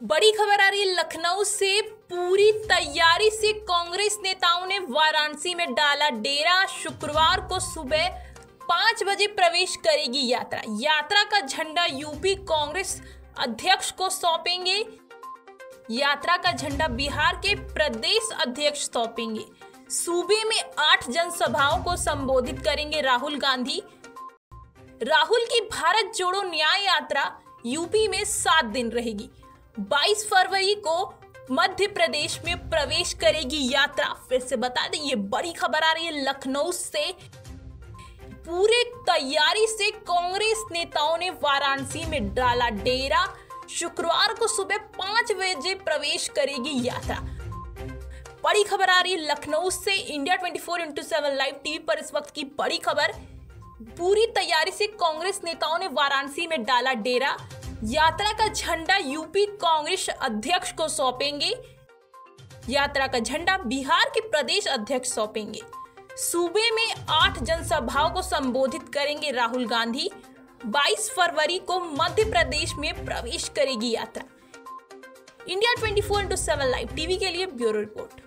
बड़ी खबर आ रही है, लखनऊ से पूरी तैयारी से कांग्रेस नेताओं ने वाराणसी में डाला डेरा। शुक्रवार को सुबह पाँच बजे प्रवेश करेगी यात्रा। यात्रा का झंडा यूपी कांग्रेस अध्यक्ष को सौंपेंगे। यात्रा का झंडा बिहार के प्रदेश अध्यक्ष सौंपेंगे। सूबे में आठ जनसभाओं को संबोधित करेंगे राहुल गांधी। राहुल की भारत जोड़ो न्याय यात्रा यूपी में सात दिन रहेगी। 22 फरवरी को मध्य प्रदेश में प्रवेश करेगी यात्रा। फिर से बता दें, ये बड़ी खबर आ रही है लखनऊ से। पूरे तैयारी से कांग्रेस नेताओं ने वाराणसी में डाला डेरा। शुक्रवार को सुबह पाँच बजे प्रवेश करेगी यात्रा। बड़ी खबर आ रही है लखनऊ से। India 24 four into seven live TV पर इस वक्त की बड़ी खबर। पूरी तैयारी से कांग्रेस नेताओं ने वाराणसी में डाला डेरा। यात्रा का झंडा यूपी कांग्रेस अध्यक्ष को सौंपेंगे। यात्रा का झंडा बिहार के प्रदेश अध्यक्ष सौंपेंगे। सूबे में आठ जनसभाओं को संबोधित करेंगे राहुल गांधी। 22 फरवरी को मध्य प्रदेश में प्रवेश करेगी यात्रा। India 24 four into seven live TV के लिए ब्यूरो रिपोर्ट।